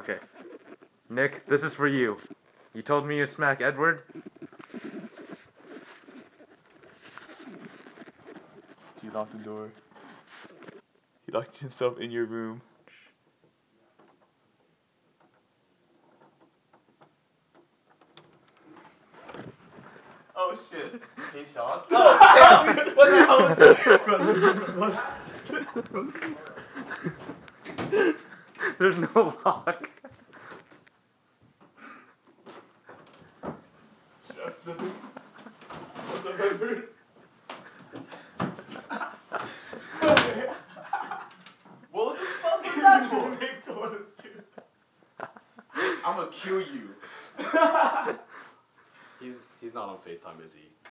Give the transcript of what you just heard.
Okay. Nick, this is for you. You told me you smack Edward. He locked the door. He locked himself in your room. Oh shit. Hey Sean. Oh, what the hell? There's no lock. What's up, Edward? what the fuck is that for? Nick told us to. I'm gonna kill you. He's he's not on FaceTime, is he?